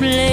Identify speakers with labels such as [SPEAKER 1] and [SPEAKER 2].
[SPEAKER 1] place